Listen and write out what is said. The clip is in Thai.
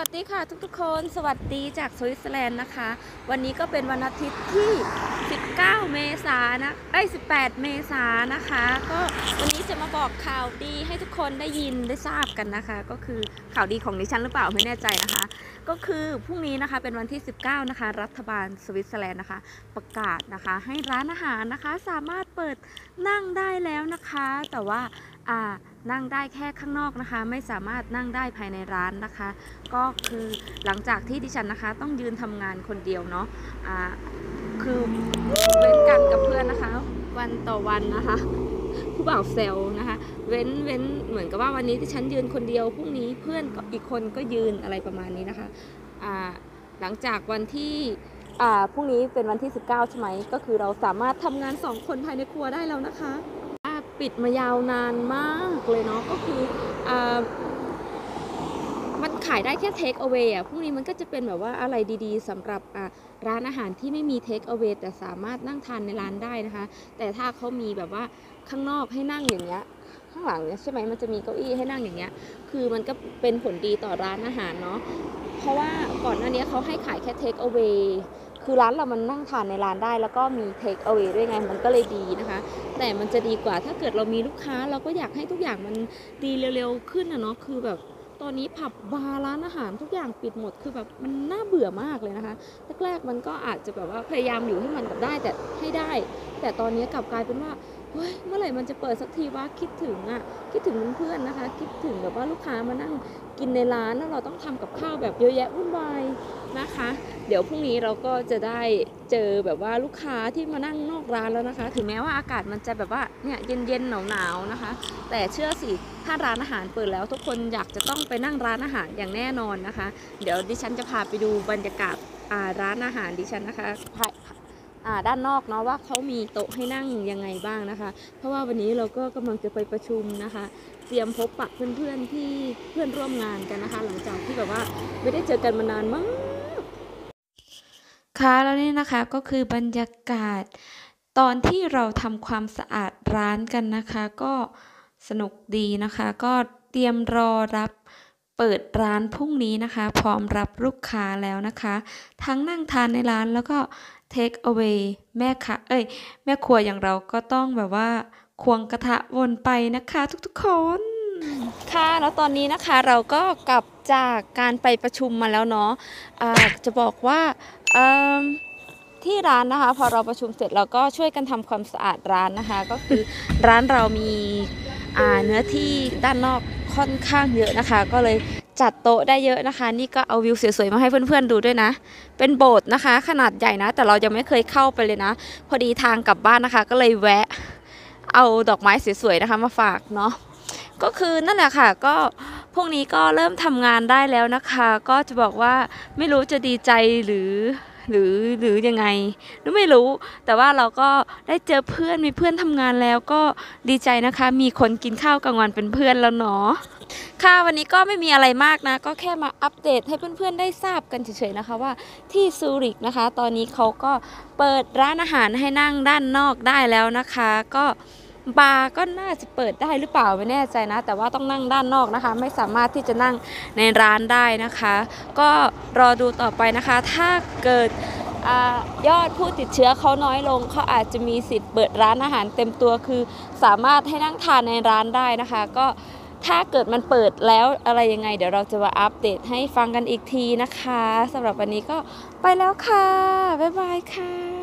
วัสดีค่ะทุกๆคน สวัสดีจากสวิตเซอร์แลนด์นะคะ วันนี้ก็เป็นวันอาทิตย์ที่ 19 เมษายนนะไอ้18 เมษายนนะคะ ก็วันนี้จะมาบอกข่าวดีให้ทุกคนได้ยินได้ทราบกันนะคะ ก็คือข่าวดีของดิฉันหรือเปล่าไม่แน่ใจนะคะ ก็คือพรุ่งนี้นะคะเป็นวันที่ 19 นะคะ รัฐบาลสวิตเซอร์แลนด์นะคะ ประกาศนะคะ ให้ร้านอาหารนะคะ สามารถเปิดนั่งได้แล้วนะคะ แต่ว่า นั่งได้แค่ข้างนอกนะคะ ไม่สามารถนั่งได้ภายในร้านนะคะ ก็คือหลังจากที่ดิฉันนะคะ ต้องยืนทำงานคนเดียวเนาะอ่าคือเว้นกันกับเพื่อนนะคะ วันต่อวันนะคะ ผู้บ่าวเซลนะคะ เว้นเว้นเหมือนกับว่าวันนี้ที่ฉันยืนคนเดียวพรุ่งนี้เพื่อนอีกคนก็ยืนอะไรประมาณนี้นะคะหลังจากวันที่พรุ่งนี้เป็นวันที่ 19 ใช่ไหมก็คือเราสามารถทำงาน 2 คนภายในครัวได้แล้วนะคะ ปิดมายาวนานมากเลยเนาะก็คืออมันขายได้แค่ take away อะพรุ่งนี้มันก็จะเป็นแบบว่าอะไรดีๆสำหรับร้านอาหารที่ไม่มี take away แต่สามารถนั่งทานในร้านได้นะคะ แต่ถ้าเขามีแบบว่าข้างนอกให้นั่งอย่างเงี้ยข้างหลังเนี่ยใช่ไหมมันจะมีเก้าอี้ให้นั่งอย่างเงี้ย คือมันก็เป็นผลดีต่อร้านอาหารเนาะ เพราะว่าก่อนหน้านี้เขาให้ขายแค่ take away คือร้านเรามันนั่งทานในร้านได้ แล้วก็มีเทคเอาไว้ด้วยไงมันก็เลยดีนะคะ แต่มันจะดีกว่าถ้าเกิดเรามีลูกค้า เราก็อยากให้ทุกอย่างมันดีเร็วๆขึ้นนะเนาะคือแบบตอนนี้ผับบาร์ร้านอาหารทุกอย่างปิดหมดคือแบบมันน่าเบื่อมากเลยนะคะแรกๆมันก็อาจจะแบบว่าพยายามอยู่ให้มันแบบได้แต่ให้ได้ แต่ตอนนี้กลับกลายเป็นว่า เฮ้ยเมื่อไหร่มันจะเปิดสักทีว่าคิดถึงอะคิดถึงเพื่อนๆนะคะ คิดถึงแบบว่าลูกค้ามานั่งกินในร้านแล้วเราต้องทำกับข้าวแบบเยอะแยะวุ่นวายนะคะ เดี๋ยวพรุ่งนี้เราก็จะได้เจอแบบว่าลูกค้าที่มานั่งนอกร้านแล้วนะคะ ถึงแม้ว่าอากาศมันจะแบบว่าเนี่ยเย็นๆหนาวๆนะคะ แต่เชื่อสิถ้าร้านอาหารเปิดแล้วทุกคนอยากจะต้องไปนั่งร้านอาหารอย่างแน่นอนนะคะ เดี๋ยวดิฉันจะพาไปดูบรรยากาศร้านอาหารดิฉันนะคะ ด้านนอกเนาะว่าเขามีโต๊ะให้นั่งยังไงบ้างนะคะ เพราะว่าวันนี้เราก็กำลังจะไปประชุมนะคะ เตรียมพบปะเพื่อนๆที่เพื่อนร่วมงานกันนะคะ หลังจากที่แบบว่าไม่ได้เจอกันมานานมากค่ะแล้วนี่นะคะก็คือบรรยากาศ ตอนที่เราทำความสะอาดร้านกันนะคะ ก็สนุกดีนะคะ ก็เตรียมรอรับเปิดร้านพรุ่งนี้นะคะ พร้อมรับลูกค้าแล้วนะคะ ทั้งนั่งทานในร้านแล้วก็ take away แม่ค่ะเอ้ย แม่ครัวอย่างเราก็ต้องแบบว่า ควงกระทะวนไปนะคะทุกๆคน ค่ะ แล้วตอนนี้นะคะเราก็กลับจากการไปประชุมมาแล้วเนาะอ่าจะบอกว่าที่ร้านนะคะ พอเราประชุมเสร็จเราก็ช่วยกันทำความสะอาดร้านนะคะ ก็คือร้านเรามีเนื้อที่ด้านนอกค่อนข้างเยอะนะคะ ก็เลย จัดโต๊ะได้เยอะนะคะ นี่ก็เอาวิวสวยๆมาให้เพื่อนๆดูด้วยนะ เป็นโบสถ์นะคะ ขนาดใหญ่นะ แต่เรายังไม่เคยเข้าไปเลยนะ พอดีทางกลับบ้านนะคะ ก็เลยแวะ เอาดอกไม้สวยๆนะคะ มาฝากเนาะก็คือนั่นแหละค่ะก็พรุ่งนี้ก็เริ่มทำงานได้แล้วนะคะ ก็จะบอกว่าไม่รู้จะดีใจหรือ หรือหรือยังไงหรือไม่รู้ แต่ว่าเราก็ได้เจอเพื่อนมีเพื่อนทำงานแล้วก็ดีใจนะคะ มีคนกินข้าวกลางวันเป็นเพื่อนแล้วเนาะค่ะวันนี้ก็ไม่มีอะไรมากนะ ก็แค่มาอัปเดตให้เพื่อนๆได้ทราบกันเฉยๆนะคะว่าที่ซูริกนะคะ ตอนนี้เขาก็เปิดร้านอาหารให้นั่งด้านนอกได้แล้วนะคะ ก็ บาร์ก็น่าจะเปิดได้หรือเปล่าไม่แน่ใจนะ แต่ว่าต้องนั่งด้านนอกนะคะ ไม่สามารถที่จะนั่งในร้านได้นะคะ ก็รอดูต่อไปนะคะ ถ้าเกิดอยอดผู้ติดเชื้อเขาน้อยลงเขาอาจจะมีสิทธิ์เปิดร้านอาหารเต็มตัวคือ สามารถให้นั่งทานในร้านได้นะคะ ก็ถ้าเกิดมันเปิดแล้วอะไรยังไง เดี๋ยวเราจะมาอัปเดตให้ฟังกันอีกทีนะคะสำหรับวันนี้ก็ไปแล้วค่ะ บ๊ายบายค่ะ